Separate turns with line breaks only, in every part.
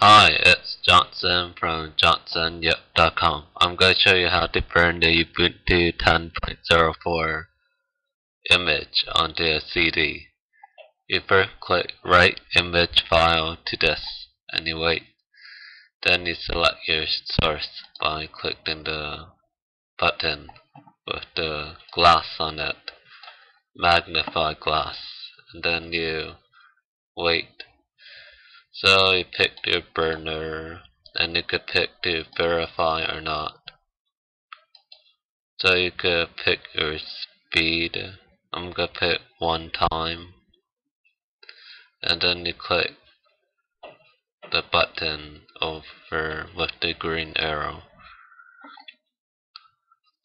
Hi, it's Johnson from johnsonyip.com. I'm going to show you how to burn the Ubuntu 10.04 image onto a CD. You first click Write Image File to Disk and you wait. Then you select your source by clicking the button with the glass on it, magnify glass, and then you wait. So you pick your burner and you could pick to verify or not. So you could pick your speed. I'm gonna pick one time and then you click the button over with the green arrow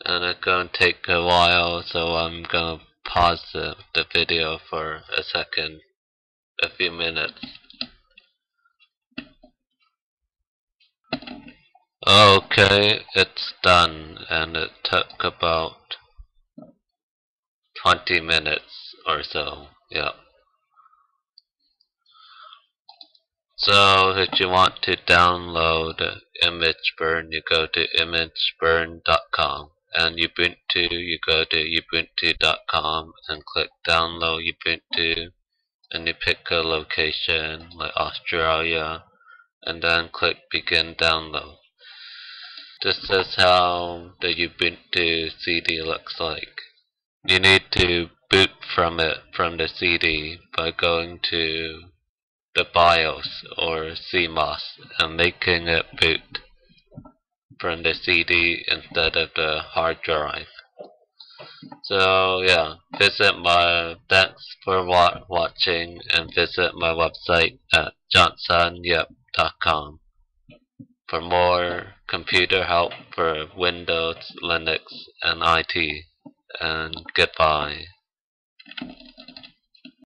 and it's gonna take a while so I'm gonna pause the, the video for a second a few minutes okay it's done and it took about 20 minutes or so yeah So if you want to download ImgBurn, you go to imgburn.com and Ubuntu, you go to ubuntu.com and click download Ubuntu and you pick a location like Australia and then click begin download. This is how the Ubuntu CD looks like. You need to boot from it from the CD by going to the BIOS or CMOS and making it boot from the CD instead of the hard drive. So yeah, visit my thanks for wa watching and visit my website at johnsonyip.com for more computer help for Windows, Linux, and IT. And goodbye.